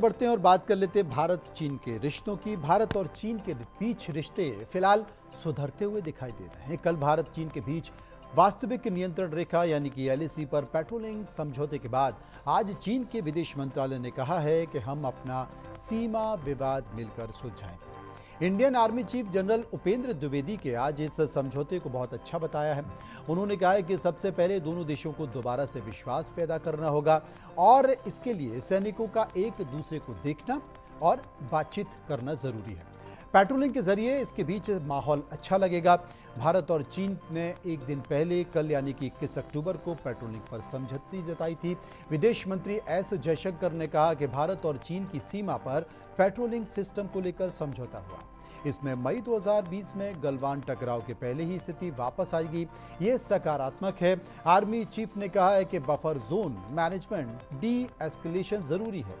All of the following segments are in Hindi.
बढ़ते हैं और बात कर लेते हैं भारत चीन के रिश्तों की। भारत और चीन के बीच रिश्ते फ़िलहाल सुधरते हुए दिखाई दे रहे हैं। कल भारत चीन के बीच वास्तविक नियंत्रण रेखा यानी कि एलएसी पर पेट्रोलिंग समझौते के बाद आज चीन के विदेश मंत्रालय ने कहा है कि हम अपना सीमा विवाद मिलकर सुलझाएँगे। Indian army chief general Upendra Dwivedi के आज इस समझौते को बहुत अच्छा बताया है। उन्होंने कहा है कि सबसे पहले दोनों देशों को दोबारा से विश्वास पैदा करना होगा और इसके लिए सैनिकों का एक दूसरे को देखना और बातचीत करना ज़रूरी है। पेट्रोलिंग के ज़रिए इसके बीच माहौल अच्छा लगेगा। भारत और चीन ने एक दिन पहले कल, यानी कि इक्कीस अक्टूबर को पेट्रोलिंग पर समझौती जताई थी। विदेश मंत्री एस जयशंकर ने कहा कि भारत और चीन की सीमा पर पेट्रोलिंग सिस्टम को लेकर समझौता हुआ। इसमें मई 2020 में गलवान टकराव के पहले ही स्थिति वापस आएगी ये सकारात्मक है। आर्मी चीफ ने कहा है कि buffer zone management de escalation ज़रूरी है।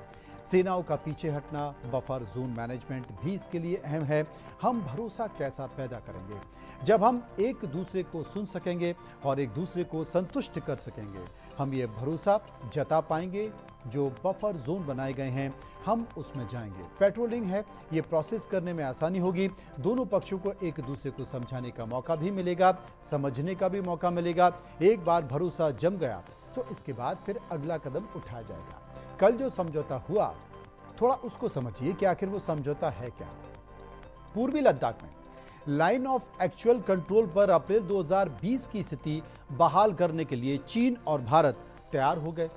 सेनाओं का पीछे हटना, बफर जोन मैनेजमेंट भी इसके लिए अहम है। हम भरोसा कैसा पैदा करेंगे? जब हम एक दूसरे को सुन सकेंगे और एक दूसरे को संतुष्ट कर सकेंगे, हम ये भरोसा जता पाएँगे जो बफर जोन बनाए गए हैं, हम उसमें जाएँगे। पेट्रोलिंग है, ये प्रोसेस करने में आसानी होगी। दोनों पक्षों को एक दूसरे को समझाने का मौका भी मिलेगा, समझने का भी मौका मिलेगा। एक बार भरोसा जम गया तो इसके बाद फिर अगला कदम उठाया जाएगा। कल जो समझौता हुआ, थोड़ा उसको समझिए कि आखिर वो समझौता है क्या। पूर्वी लद्दाख में लाइन ऑफ़ एक्चुअल कंट्रोल पर अप्रैल 2020 की स्थिति बहाल करने के लिए चीन और भारत तैयार हो गए।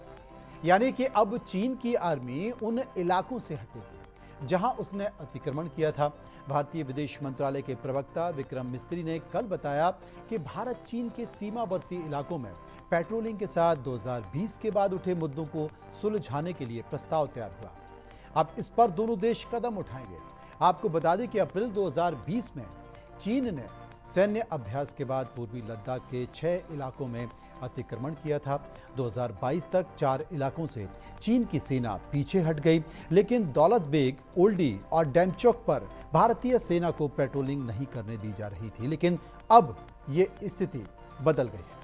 यानी कि अब चीन की आर्मी उन इलाकों से हटेगी जहाँ उसने अतिक्रमण किया था। भारतीय विदेश मंत्रालय के प्रवक्ता विक्रम मिस्त्री ने कल बताया कि भारत चीन के सीमावर्ती इलाकों में पेट्रोलिंग के साथ 2020 के बाद उठे मुद्दों को सुलझाने के लिए प्रस्ताव तैयार हुआ। अब इस पर दोनों देश कदम उठाएँगे। आपको बता दें कि अप्रैल 2020 में चीन ने सैन्य अभ्यास के बाद पूर्वी लद्दाख के छह इलाकों में अतिक्रमण किया था। 2022 तक चार इलाकों से चीन की सेना पीछे हट गई, लेकिन दौलत बेग, ओल्डी और डैमचौक पर भारतीय सेना को पेट्रोलिंग नहीं करने दी जा रही थी, लेकिन अब ये स्थिति बदल गई है।